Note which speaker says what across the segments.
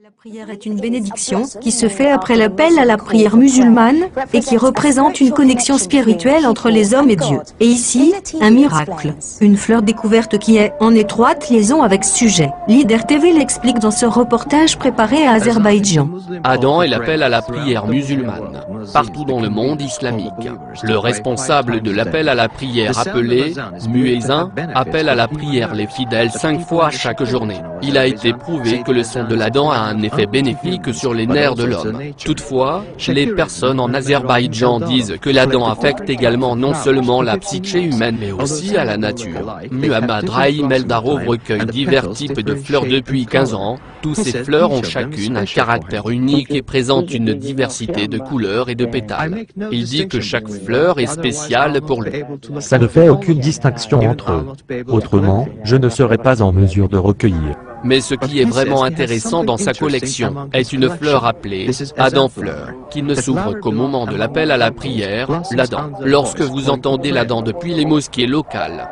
Speaker 1: La prière est une bénédiction qui se fait après l'appel à la prière musulmane et qui représente une connexion spirituelle entre les hommes et Dieu. Et ici, un miracle. Une fleur découverte qui est en étroite liaison avec ce sujet. Leader TV l'explique dans ce reportage préparé à Azerbaïdjan.
Speaker 2: Adam est l'appel à la prière musulmane, partout dans le monde islamique. Le responsable de l'appel à la prière appelé Muezzin appelle à la prière les fidèles cinq fois chaque journée. Il a été prouvé que le son de l'Adam a un effet bénéfique sur les nerfs de l'homme. Toutefois, les personnes en Azerbaïdjan disent que l'Adam affecte également non seulement la psyché humaine mais aussi à la nature. Muhammad Rahim Eldarov recueille divers types de fleurs depuis 15 ans. Tous ces fleurs ont chacune un caractère unique et présentent une diversité de couleurs et de pétales. Il dit que chaque fleur est spéciale pour lui.
Speaker 3: Ça ne fait aucune distinction entre eux. Autrement, je ne serais pas en mesure de recueillir.
Speaker 2: Mais ce qui est vraiment intéressant dans sa collection est une fleur appelée Adam fleur, qui ne s'ouvre qu'au moment de l'appel à la prière, l'Adam, lorsque vous entendez l'Adam depuis les mosquées locales.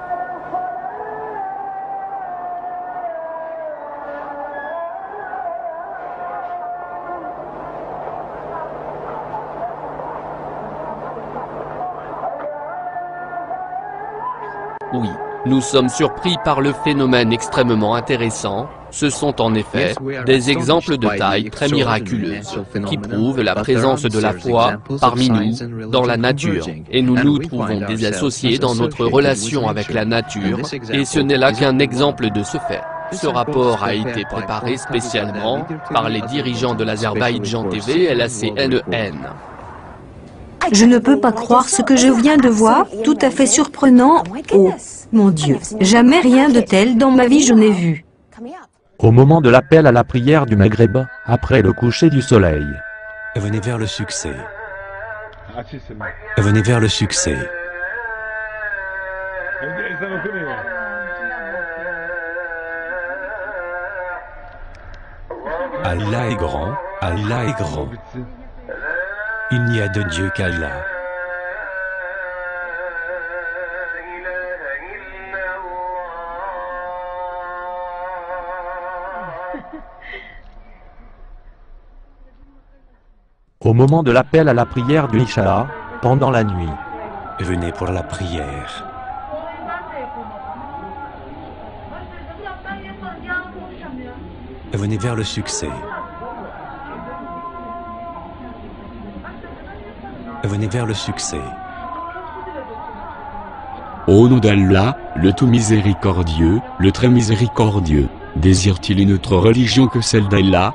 Speaker 2: Oui, nous sommes surpris par le phénomène extrêmement intéressant. Ce sont en effet des exemples de taille très miraculeuse qui prouvent la présence de la foi parmi nous dans la nature. Et nous nous trouvons des associés dans notre relation avec la nature et ce n'est là qu'un exemple de ce fait. Ce rapport a été préparé spécialement par les dirigeants de l'Azerbaïdjan TV et la CNN.
Speaker 1: Je ne peux pas croire ce que je viens de voir, tout à fait surprenant. Oh, mon Dieu, jamais rien de tel dans ma vie je n'ai vu.
Speaker 3: Au moment de l'appel à la prière du Maghreb, après le coucher du soleil,
Speaker 4: Venez vers le succès. Venez vers le succès. Allah est grand, Allah est grand. Il n'y a de Dieu qu'Allah.
Speaker 3: Au moment de l'appel à la prière du Isha, pendant la nuit,
Speaker 4: Venez pour la prière. Venez vers le succès. Venez vers le succès.
Speaker 5: Au nom d'Allah, le tout miséricordieux, le très miséricordieux, désire-t-il une autre religion que celle d'Allah?